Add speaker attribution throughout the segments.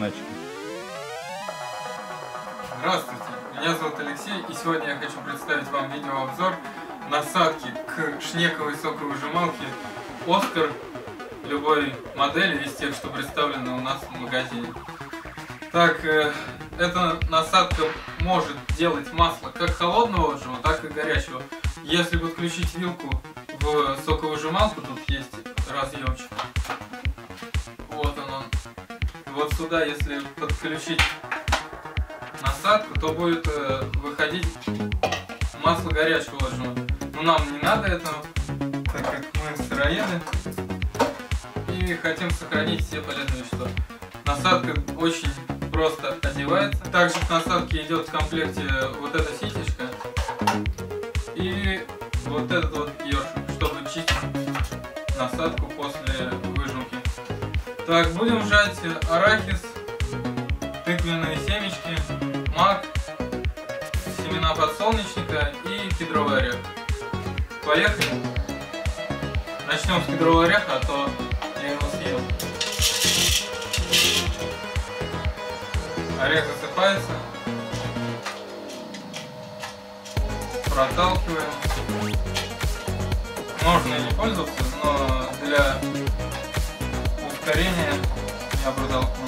Speaker 1: начали.
Speaker 2: Здравствуйте, меня зовут Алексей, и сегодня я хочу представить вам видеообзор насадки к шнековой соковыжималке Оскар любой модели из тех, что представлены у нас в магазине. Так, э, эта насадка может делать масло как холодного отжима, так и горячего. Если подключить вилку в соковыжималку, тут есть разъемчик. Вот сюда, если подключить насадку, то будет э, выходить масло горячего отжима. Но нам не надо этого, так как мы сыроеды и хотим сохранить все полезные вещества. Насадка очень просто одевается. Также к насадке идет в комплекте вот эта ситечка Так, будем жать арахис, тыквенные семечки, мак, семена подсолнечника и кедровый орех. Поехали! Начнем с кедрового ореха, а то я его съел. Орех засыпается. Проталкиваем. Можно не пользоваться, но для ускорения я протолкну.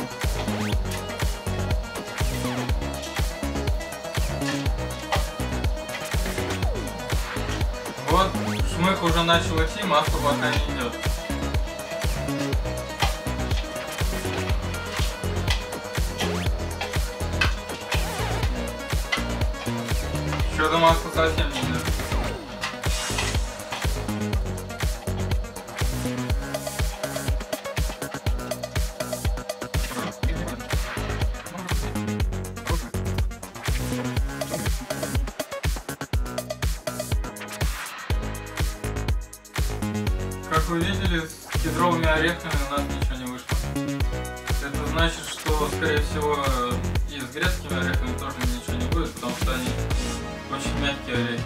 Speaker 2: Вот, шмык уже начал идти, масло пока не идет. Что-то масло совсем не идет. Как вы видели, с кедровыми орехами у нас ничего не вышло. Это значит, что, скорее всего, и с грецкими орехами тоже ничего не будет, потому что они очень мягкие орехи.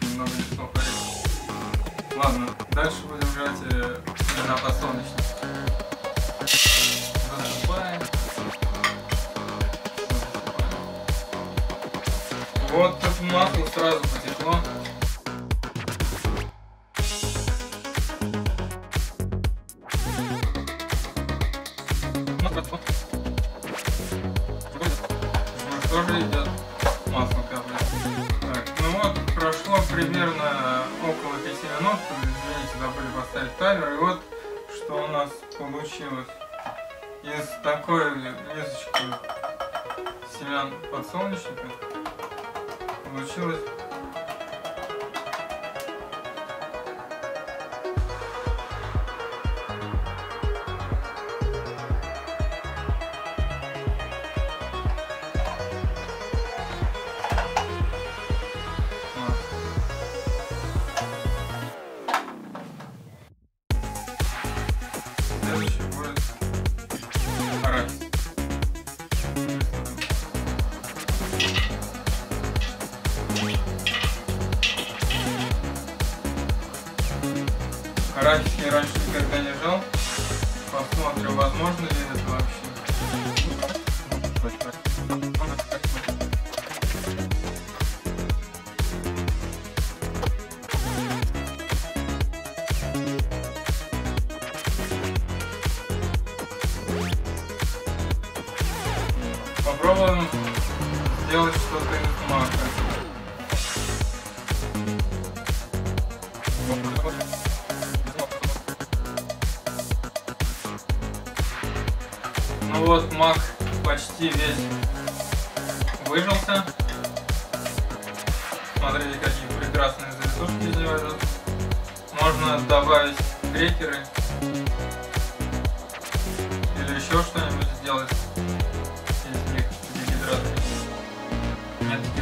Speaker 2: Немного лесного ореха. Ладно, дальше будем жать э, семена подсолнечника. Засыпаем. Вот тут масло сразу потекло. Тоже идет масло капает. Так, ну вот, прошло примерно около 5 минут. Извините, забыли поставить таймер. И вот, что у нас получилось. Из такой мисочки семян подсолнечника получилось Арахис. Арахис я раньше никогда не жал. Посмотрим, возможно ли это вообще. Попробуем сделать что-то из мака. Ну вот, мак почти весь выжился. Смотрите, какие прекрасные завитушки идут. Можно добавить крекеры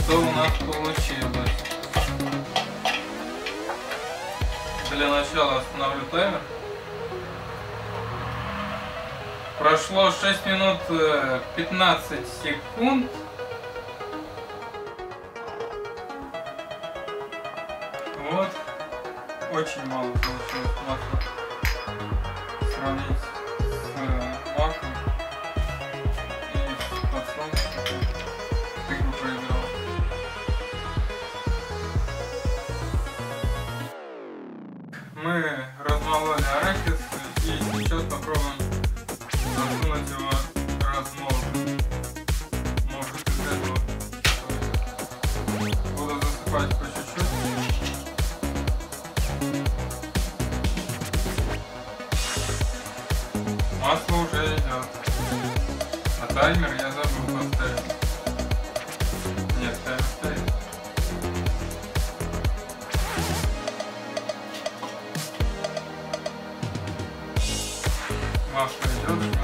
Speaker 2: что у нас получилось. Для начала остановлю таймер. Прошло 6 минут 15 э, секунд. Вот. Очень мало получилось масла. Сравнить Мы размололи арахис и сейчас попробуем засунуть его размолотым. Может из этого. Буду засыпать по чуть-чуть. Масло уже идет. А таймер я Масло идет,